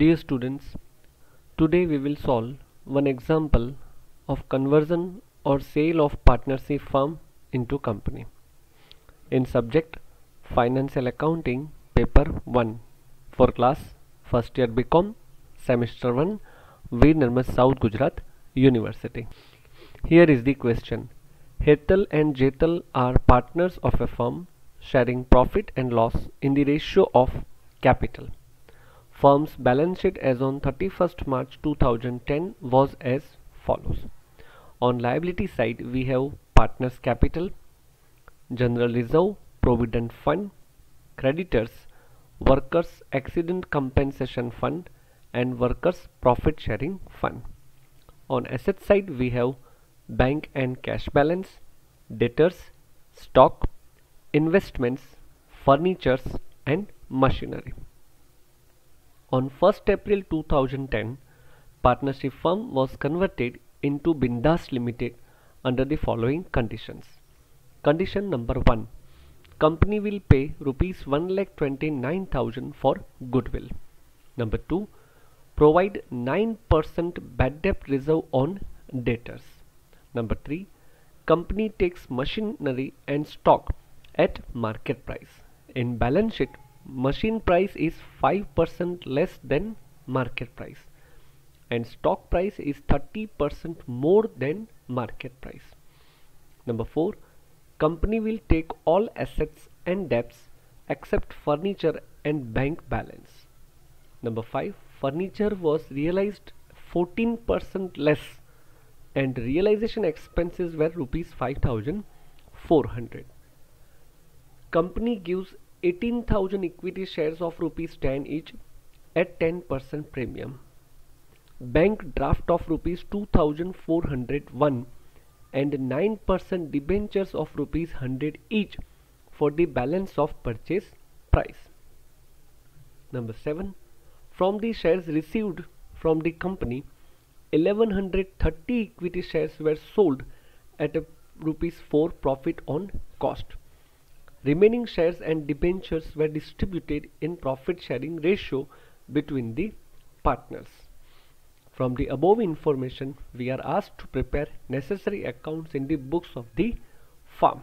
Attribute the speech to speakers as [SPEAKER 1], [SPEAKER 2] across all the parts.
[SPEAKER 1] Dear students, today we will solve one example of conversion or sale of partnership firm into company. In subject Financial Accounting paper 1 for class first year BCom semester 1 Veer Narmad South Gujarat University. Here is the question. Hetal and Jetal are partners of a firm sharing profit and loss in the ratio of capital. Firm's balance sheet as on 31st March 2010 was as follows. On liability side we have partners capital, general reserve, provident fund, creditors, workers accident compensation fund and workers profit sharing fund. On asset side we have bank and cash balance, debtors, stock, investments, furnitures and machinery. On 1st April 2010, partnership firm was converted into Bindas Limited under the following conditions. Condition number 1. Company will pay rupees 1,29,000 for goodwill. Number 2. Provide 9% bad debt reserve on debtors. Number 3. Company takes machinery and stock at market price. In balance sheet, machine price is 5% less than market price and stock price is 30% more than market price. Number 4. Company will take all assets and debts except furniture and bank balance. Number 5. Furniture was realized 14% less and realization expenses were rupees 5400. Company gives 18,000 equity shares of rupees 10 each at 10% premium. Bank draft of rupees 2401 and 9% debentures of rupees 100 each for the balance of purchase price. Number 7. From the shares received from the company, 1130 equity shares were sold at a rupees 4 profit on cost. Remaining shares and debentures were distributed in profit sharing ratio between the partners. From the above information, we are asked to prepare necessary accounts in the books of the firm.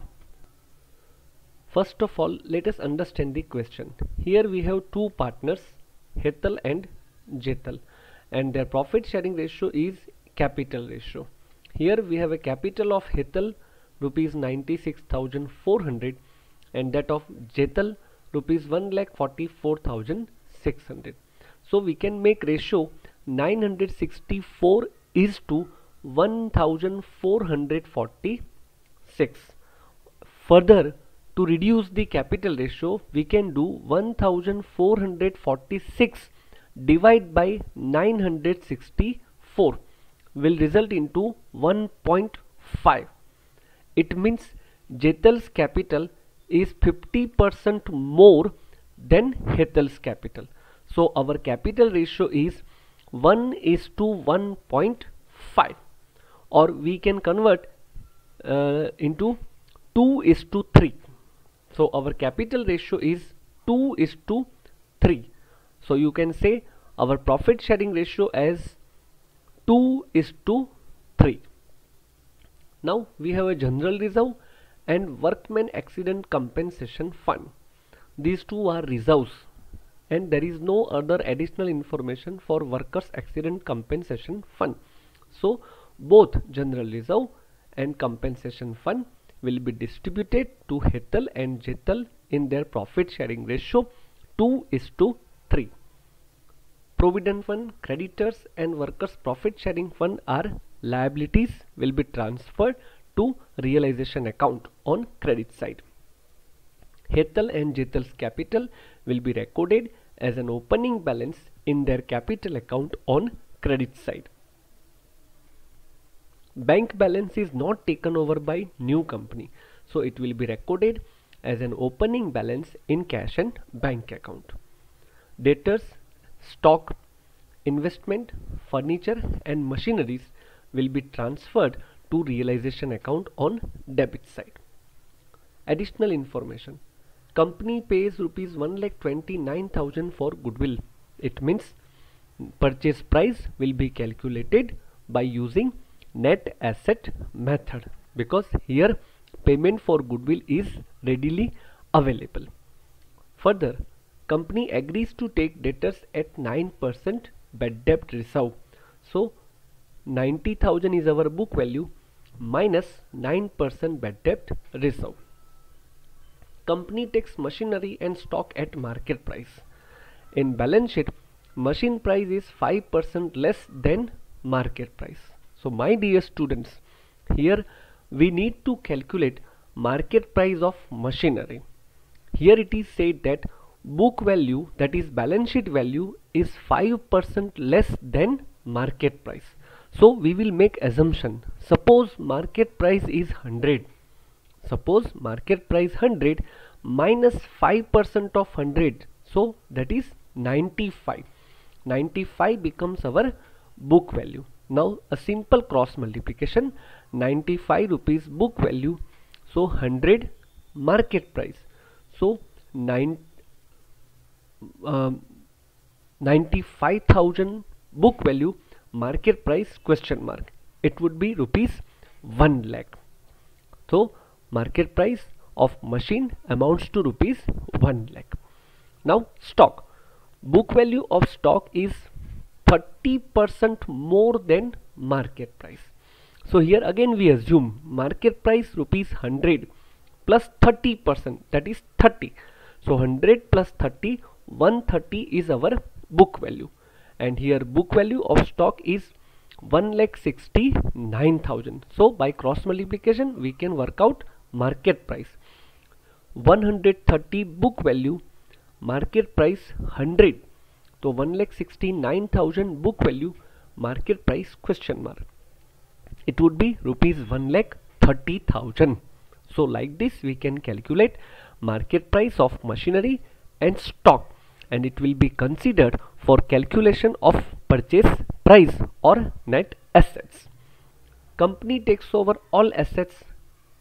[SPEAKER 1] First of all, let us understand the question. Here we have two partners, Hetal and Jetal, and their profit sharing ratio is capital ratio. Here we have a capital of Hetal rupees 96,400 and that of Jetal rupees 1,44,600. So we can make ratio 964 is to 1446. Further, to reduce the capital ratio, we can do 1446 divided by 964 will result into 1.5. It means Jetal's capital is 50% more than Hetal's capital. So our capital ratio is 1 is to 1.5 or we can convert uh, into 2 is to 3 so our capital ratio is 2 is to 3 so you can say our profit sharing ratio as 2 is to 3 now we have a general reserve and workman accident compensation fund. These two are reserves and there is no other additional information for workers accident compensation fund. So both general reserve and compensation fund will be distributed to Hetal and Jetal in their profit sharing ratio 2 is to 3 provident fund creditors and workers profit sharing fund are liabilities will be transferred to realization account on credit side Hetal and Jetal's capital will be recorded as an opening balance in their capital account on credit side. Bank balance is not taken over by new company. So it will be recorded as an opening balance in cash and bank account. Debtors, stock, investment, furniture and machineries will be transferred to realization account on debit side. Additional information company pays rupees 1,29,000 for goodwill. It means purchase price will be calculated by using net asset method because here payment for goodwill is readily available. Further, company agrees to take debtors at 9% bad debt reserve. So 90,000 is our book value minus 9% bad debt reserve. Company takes machinery and stock at market price. In balance sheet, machine price is 5% less than market price. So my dear students, here we need to calculate market price of machinery. Here it is said that book value that is balance sheet value is 5% less than market price. So we will make assumption. Suppose market price is 100. Suppose market price 100 minus 5% of 100. So that is 95. 95 becomes our book value. Now a simple cross multiplication 95 rupees book value. So 100 market price. So 9 um, 95,000 book value market price question mark. It would be rupees 1 lakh. So market price of machine amounts to rupees 1 lakh. Now stock. Book value of stock is 30% more than market price. So here again we assume market price rupees 100 plus 30% that is 30 so 100 plus 30 130 is our book value and here book value of stock is 1,69,000 so by cross multiplication we can work out market price. 130 book value market price 100 so 1,69,000 book value market price question mark. It would be rupees 1,30,000 so like this we can calculate market price of machinery and stock and it will be considered for calculation of purchase price or net assets. Company takes over all assets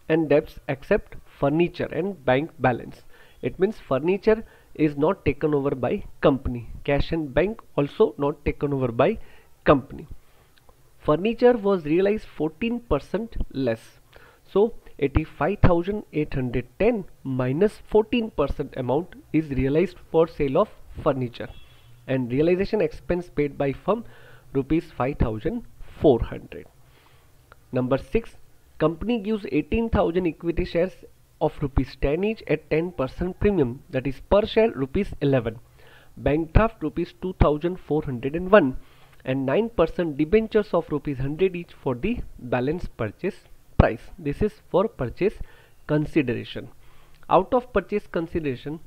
[SPEAKER 1] and debts except furniture and bank balance. It means furniture is not taken over by company. Cash and bank also not taken over by company. Furniture was realized 14% less. So 85,810 minus 14% amount is realized for sale of furniture. And realization expense paid by firm rupees 5400 number 6 company gives 18000 equity shares of rupees 10 each at 10% premium. That is per share rupees 11 bank draft rupees 2401 and 9% debentures of rupees 100 each for the balance purchase price. This is for purchase consideration. Out of purchase consideration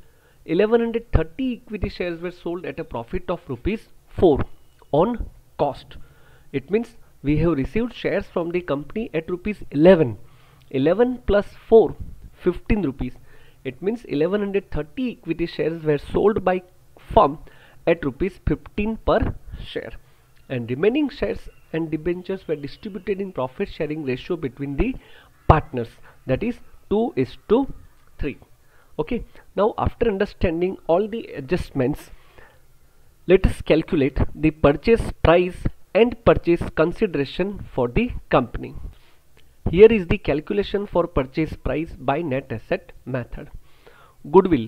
[SPEAKER 1] 1130 equity shares were sold at a profit of rupees 4 on cost. It means we have received shares from the company at rupees 11 11 plus 4 15 rupees. It means 1130 equity shares were sold by firm at rupees 15 per share. And remaining shares and debentures were distributed in profit sharing ratio between the partners. That is 2 is to 3 okay. Now after understanding all the adjustments let us calculate the purchase price and purchase consideration for the company. Here is the calculation for purchase price by net asset method. Goodwill.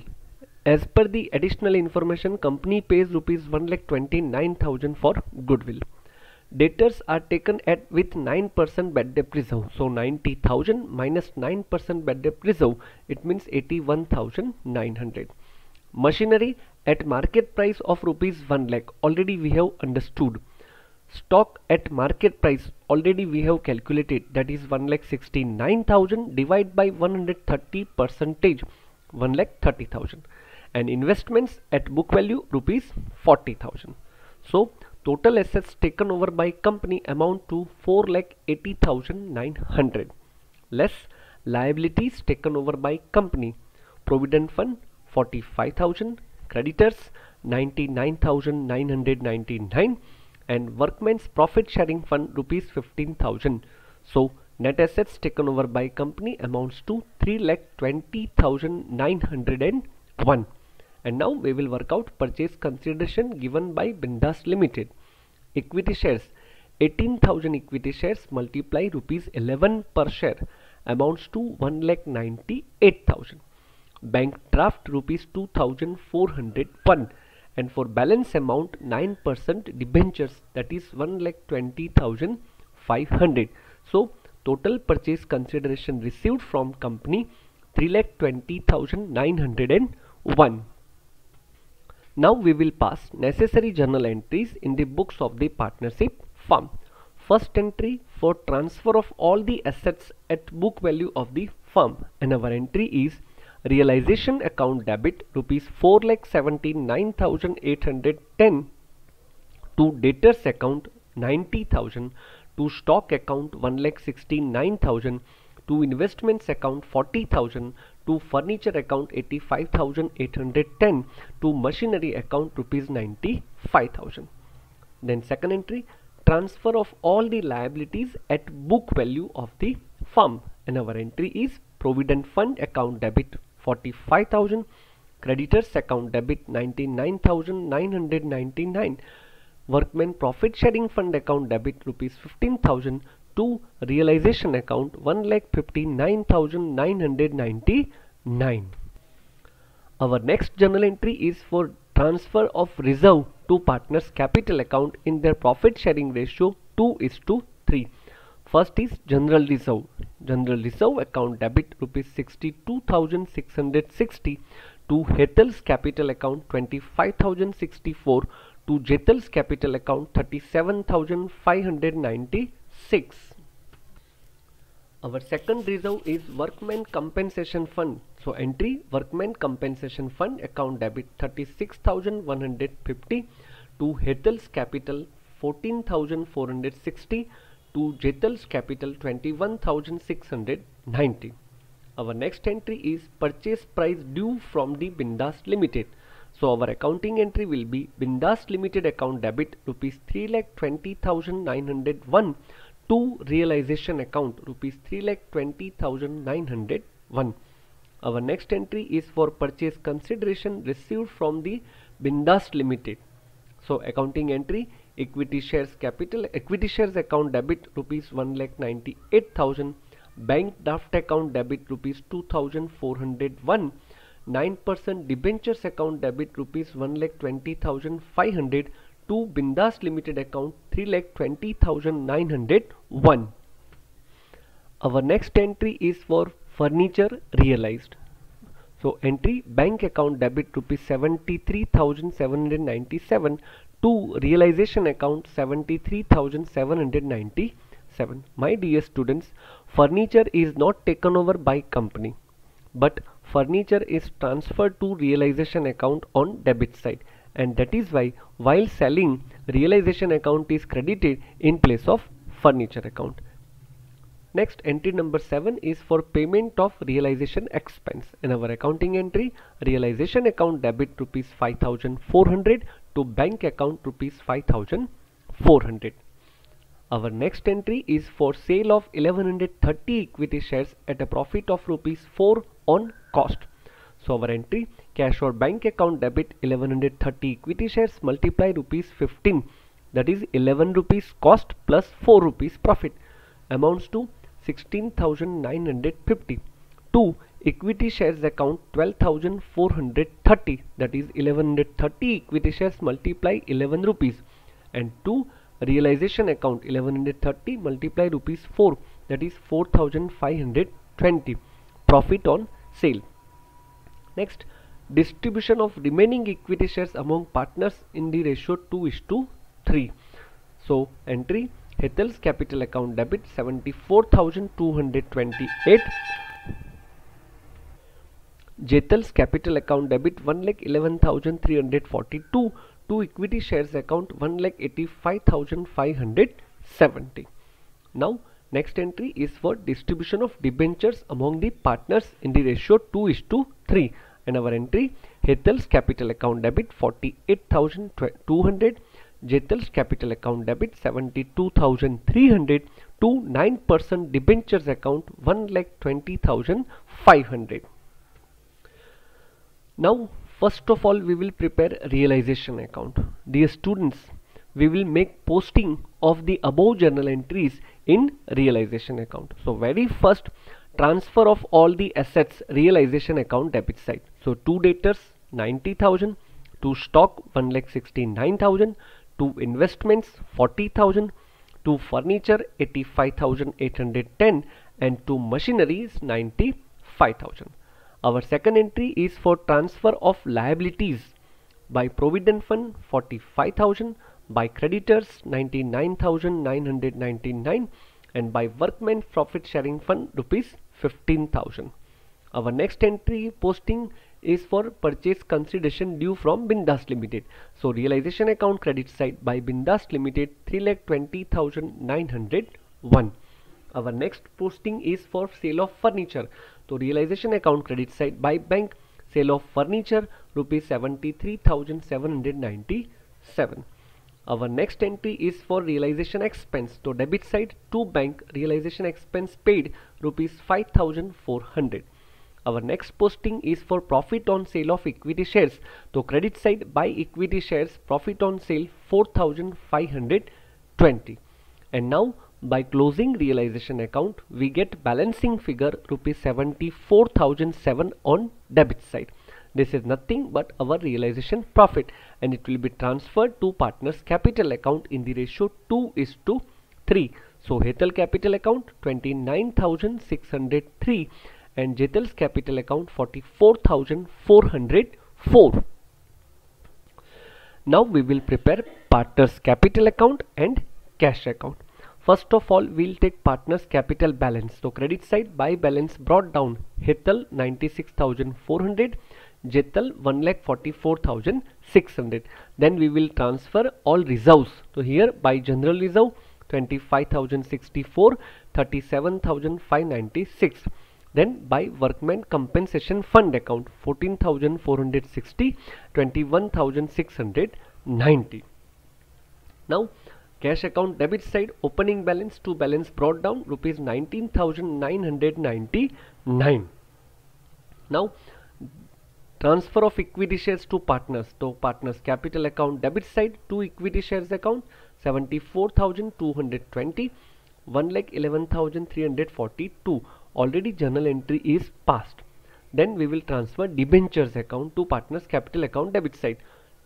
[SPEAKER 1] As per the additional information company pays rupees 1,29,000 for goodwill debtors are taken at with 9% bad debt reserve. So 90000 minus 9% bad debt reserve it means 81900 machinery at market price of rupees 1 lakh already we have understood. Stock at market price already we have calculated that is 1 lakh 69000 divided by 130 percentage 1 lakh 30000 and investments at book value rupees 40000 so total assets taken over by company amount to 4,80,900 less liabilities taken over by company. Provident fund 45,000 creditors 99,999 and workmen's profit sharing fund rupees 15,000 so net assets taken over by company amounts to 3,20,901 And now we will work out purchase consideration given by Bindas Limited. Equity shares 18,000 equity shares multiply rupees 11 per share amounts to 1,98,000. Bank draft rupees 2,401 and for balance amount 9% debentures that is 1,20,500. So total purchase consideration received from company 3,20,901. Now we will pass necessary journal entries in the books of the partnership firm. First entry for transfer of all the assets at book value of the firm and our entry is realization account debit rupees 4,79,810 to debtors account 90,000 to stock account 1,69,000 to investments account 40,000 to furniture account 85,810 to machinery account rupees 95,000 then second entry transfer of all the liabilities at book value of the firm. And our entry is provident fund account debit 45000 creditors account debit 99999 workmen profit sharing fund account debit rupees 15000 to realization account 1,59,999 our next journal entry is for transfer of reserve to partners capital account in their profit sharing ratio 2 is to 3 first is general reserve. General reserve account debit rupees 62660 to Hetal's capital account 25064 to Jetal's capital account 37596 our second reserve is workmen compensation fund. So entry workmen compensation fund account debit 36150 to Hetal's capital 14460 to Jetal's capital 21690 our next entry is purchase price due from the Bindas Limited. So our accounting entry will be Bindas Limited account debit rupees 3,20,901 to realization account rupees 3,20,901. Our next entry is for purchase consideration received from the Bindas Limited. So accounting entry equity shares capital equity shares account debit rupees 1,98,000 bank draft account debit rupees 2,401 9% debentures account debit rupees 1,20,500 to Bindas Limited account 3,20,901. Our next entry is for furniture realized. So entry bank account debit rupees 73,797 to realization account 73,797. My dear students, furniture is not taken over by company but furniture is transferred to realization account on debit side and that is why while selling realization account is credited in place of furniture account. Next entry number 7 is for payment of realization expense. In our accounting entry realization account debit rupees 5400 to bank account rupees 5400 our next entry is for sale of 1130 equity shares at a profit of rupees 4 on cost. So our entry cash or bank account debit 1130 equity shares multiply rupees 15 that is 11 rupees cost plus 4 rupees profit amounts to 16950 2 equity shares account 12430 that is 1130 equity shares multiply 11 rupees. And 2 realization account 1130 multiply rupees 4 that is 4520 profit on sale. Next, distribution of remaining equity shares among partners in the ratio 2 is to 3. So, entry Hetal's capital account debit 74,228 Jetal's capital account debit 1,11,342 to equity shares account 1,85,570. Now next entry is for distribution of debentures among the partners in the ratio 2 is to 3 and our entry Hetal's capital account debit 48,200 Jetal's capital account debit 72,300 to 9% debentures account 1,20,500 now first of all we will prepare realization account. Dear students we will make posting of the above journal entries in realization account. So very first transfer of all the assets realization account debit side so two debtors 90000 to stock 1,69,000 to investments 40,000 to furniture 85,810 and to machineries 95,000 our second entry is for transfer of liabilities. By provident fund 45,000 by creditors 99,999 and by workmen profit sharing fund rupees 15,000 our next entry posting is for purchase consideration due from Bindas Limited. So realization account credit side by Bindas Limited 3,20,901. Our next posting is for sale of furniture. So realization account credit side by bank sale of furniture rupees 73,797. Our next entry is for realization expense. So debit side to bank realization expense paid rupees 5400 our next posting is for profit on sale of equity shares. So credit side by equity shares profit on sale 4520 and now by closing realization account we get balancing figure rupees 74007 on debit side. This is nothing but our realization profit and it will be transferred to partners capital account in the ratio 2 is to 3 so Hetal capital account 29603 and Jetal's capital account 44,404. Now we will prepare partner's capital account and cash account. First of all, we'll take partner's capital balance. So credit side by balance brought down Hetal 96,400, Jetal 1,44,600. Then we will transfer all reserves. So here by general reserve 25,064, 37,596 then by workman compensation fund account 14460 21690 now cash account debit side opening balance to balance brought down rupees 19999 now transfer of equity shares to partners. To partners capital account debit side to equity shares account 74220 1 lakh 11342 already journal entry is passed. Then we will transfer debentures account to partners capital account debit side.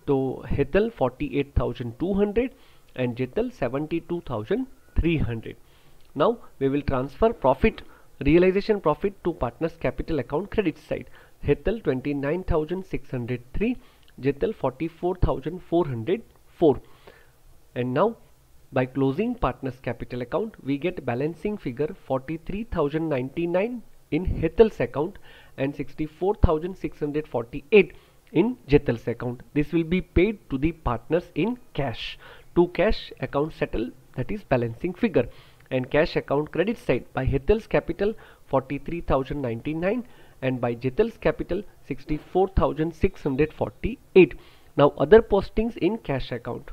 [SPEAKER 1] So Hetal 48200 and Jetal 72300 now we will transfer profit realization profit to partners capital account credit side. Hetal 29603 Jetal 44404 and now by closing partners capital account, we get balancing figure 43,099 in Hetal's account and 64,648 in Jetal's account. This will be paid to the partners in cash. To cash account settle that is balancing figure and cash account credit side by Hetal's capital 43,099 and by Jetal's capital 64,648. Now other postings in cash account.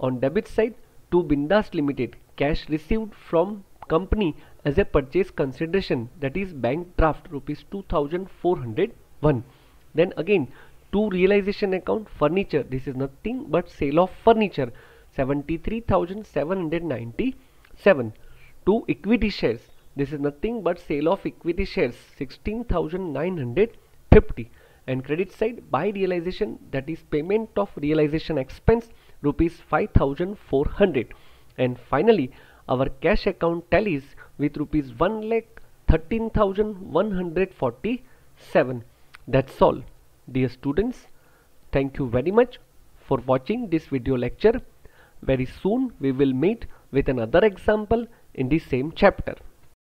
[SPEAKER 1] On debit side to Bindas Limited cash received from company as a purchase consideration that is bank draft rupees 2401 then again to realization account furniture this is nothing but sale of furniture 73797 to equity shares this is nothing but sale of equity shares 16950 and credit side by realization that is payment of realization expense rupees 5400 and finally our cash account tallies with rupees 1 lakh 13147 that's all. Dear students thank you very much for watching this video lecture. Very soon we will meet with another example in the same chapter